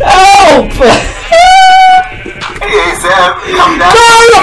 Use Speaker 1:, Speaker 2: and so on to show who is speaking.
Speaker 1: Help!
Speaker 2: Hey, Sam, um, come down.
Speaker 1: No, I'm